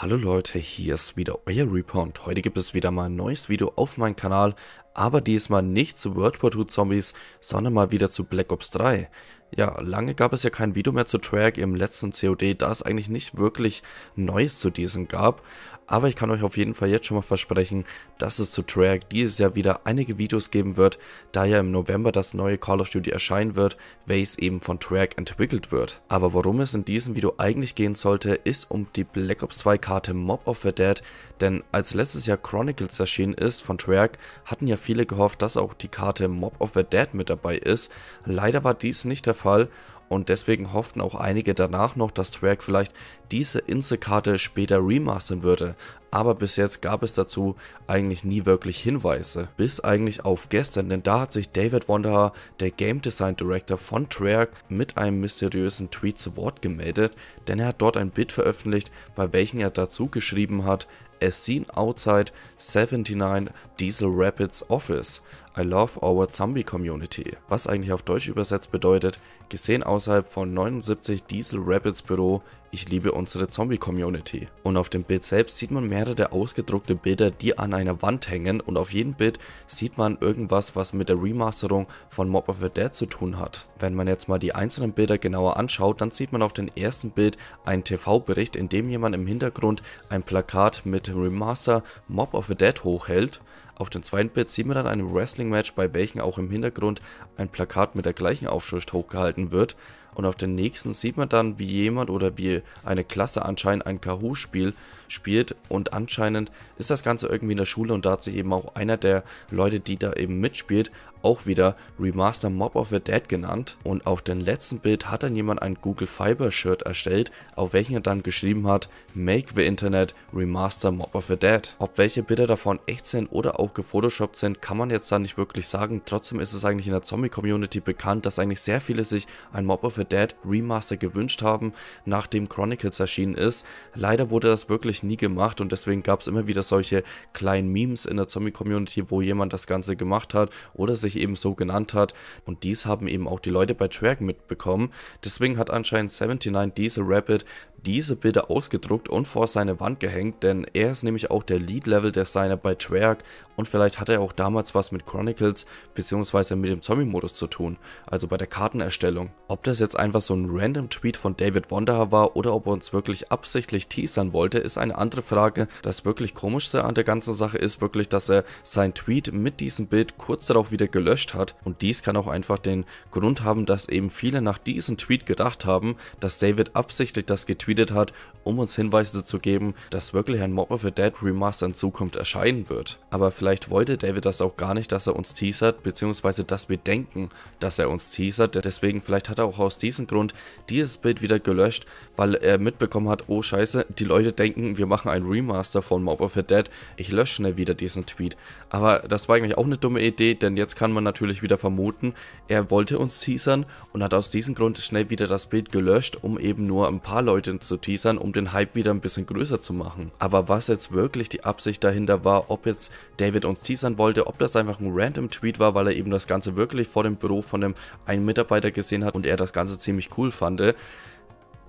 Hallo Leute, hier ist wieder euer Reaper und heute gibt es wieder mal ein neues Video auf meinem Kanal, aber diesmal nicht zu World War II Zombies, sondern mal wieder zu Black Ops 3. Ja, lange gab es ja kein Video mehr zu Track im letzten COD, da es eigentlich nicht wirklich Neues zu diesem gab. Aber ich kann euch auf jeden Fall jetzt schon mal versprechen, dass es zu Track dieses Jahr wieder einige Videos geben wird, da ja im November das neue Call of Duty erscheinen wird, welches eben von Track entwickelt wird. Aber worum es in diesem Video eigentlich gehen sollte, ist um die Black Ops 2 Karte Mob of the Dead, denn als letztes Jahr Chronicles erschienen ist von Track, hatten ja viele gehofft, dass auch die Karte Mob of the Dead mit dabei ist. Leider war dies nicht der Fall. Und deswegen hofften auch einige danach noch, dass Twerk vielleicht diese Inselkarte später remastern würde, aber bis jetzt gab es dazu eigentlich nie wirklich Hinweise. Bis eigentlich auf gestern, denn da hat sich David Wanderer, der Game Design Director von Treyarch, mit einem mysteriösen Tweet zu Wort gemeldet, denn er hat dort ein Bild veröffentlicht, bei welchem er dazu geschrieben hat, As seen outside 79 Diesel Rapids Office. I love our Zombie Community. Was eigentlich auf Deutsch übersetzt bedeutet, gesehen außerhalb von 79 Diesel Rapids Büro, ich liebe unsere Zombie Community. Und auf dem Bild selbst sieht man mehrere ausgedruckte Bilder, die an einer Wand hängen und auf jedem Bild sieht man irgendwas, was mit der Remasterung von Mob of the Dead zu tun hat. Wenn man jetzt mal die einzelnen Bilder genauer anschaut, dann sieht man auf dem ersten Bild einen TV-Bericht, in dem jemand im Hintergrund ein Plakat mit Remaster Mob of the Dead hochhält auf dem zweiten Bild sieht man dann ein Wrestling-Match, bei welchem auch im Hintergrund ein Plakat mit der gleichen Aufschrift hochgehalten wird. Und auf dem nächsten sieht man dann, wie jemand oder wie eine Klasse anscheinend ein Kahoo-Spiel spielt. Und anscheinend ist das Ganze irgendwie in der Schule und da hat sich eben auch einer der Leute, die da eben mitspielt, auch wieder Remaster Mob of the Dead genannt. Und auf dem letzten Bild hat dann jemand ein Google Fiber Shirt erstellt, auf welchem er dann geschrieben hat, Make the Internet Remaster Mob of the Dead. Ob welche Bilder davon echt sind oder auch gefotoshoppt sind, kann man jetzt da nicht wirklich sagen. Trotzdem ist es eigentlich in der Zombie-Community bekannt, dass eigentlich sehr viele sich ein Mob of the Dead Remaster gewünscht haben, nachdem Chronicles erschienen ist. Leider wurde das wirklich nie gemacht und deswegen gab es immer wieder solche kleinen Memes in der Zombie-Community, wo jemand das Ganze gemacht hat oder sich eben so genannt hat. Und dies haben eben auch die Leute bei Track mitbekommen. Deswegen hat anscheinend 79 Diesel Rapid diese Bilder ausgedruckt und vor seine Wand gehängt, denn er ist nämlich auch der Lead-Level-Designer bei Treyarch und vielleicht hat er auch damals was mit Chronicles bzw. mit dem Zombie-Modus zu tun, also bei der Kartenerstellung. Ob das jetzt einfach so ein random Tweet von David Wanderer war oder ob er uns wirklich absichtlich teasern wollte, ist eine andere Frage. Das wirklich komischste an der ganzen Sache ist wirklich, dass er sein Tweet mit diesem Bild kurz darauf wieder gelöscht hat und dies kann auch einfach den Grund haben, dass eben viele nach diesem Tweet gedacht haben, dass David absichtlich das getweetet getweetet hat, um uns Hinweise zu geben, dass wirklich ein Mob of the Dead Remaster in Zukunft erscheinen wird. Aber vielleicht wollte David das auch gar nicht, dass er uns teasert, beziehungsweise dass wir denken, dass er uns teasert. Deswegen vielleicht hat er auch aus diesem Grund dieses Bild wieder gelöscht, weil er mitbekommen hat, oh scheiße, die Leute denken, wir machen ein Remaster von Mob of the Dead. Ich lösche schnell wieder diesen Tweet. Aber das war eigentlich auch eine dumme Idee, denn jetzt kann man natürlich wieder vermuten, er wollte uns teasern und hat aus diesem Grund schnell wieder das Bild gelöscht, um eben nur ein paar Leute zu teasern, um den Hype wieder ein bisschen größer zu machen. Aber was jetzt wirklich die Absicht dahinter war, ob jetzt David uns teasern wollte, ob das einfach ein random Tweet war, weil er eben das Ganze wirklich vor dem Büro von dem einen Mitarbeiter gesehen hat und er das Ganze ziemlich cool fand,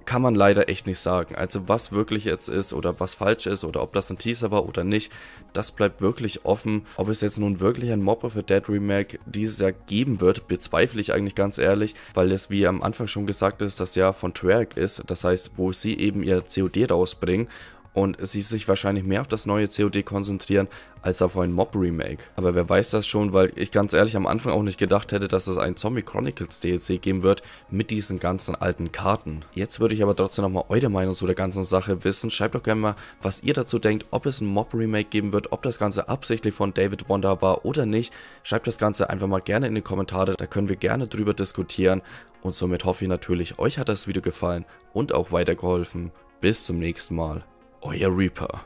kann man leider echt nicht sagen. Also was wirklich jetzt ist oder was falsch ist oder ob das ein Teaser war oder nicht, das bleibt wirklich offen. Ob es jetzt nun wirklich ein Mob of a Dead Remake dieses Jahr geben wird, bezweifle ich eigentlich ganz ehrlich, weil es wie am Anfang schon gesagt ist, das Jahr von Treyarch ist. Das heißt, wo sie eben ihr COD rausbringen und sie sich wahrscheinlich mehr auf das neue COD konzentrieren als auf ein Mob-Remake. Aber wer weiß das schon, weil ich ganz ehrlich am Anfang auch nicht gedacht hätte, dass es ein Zombie Chronicles DLC geben wird mit diesen ganzen alten Karten. Jetzt würde ich aber trotzdem nochmal eure Meinung zu der ganzen Sache wissen. Schreibt doch gerne mal, was ihr dazu denkt, ob es ein Mob-Remake geben wird, ob das Ganze absichtlich von David Wanda war oder nicht. Schreibt das Ganze einfach mal gerne in die Kommentare, da können wir gerne drüber diskutieren. Und somit hoffe ich natürlich, euch hat das Video gefallen und auch weitergeholfen. Bis zum nächsten Mal. Euer Reaper.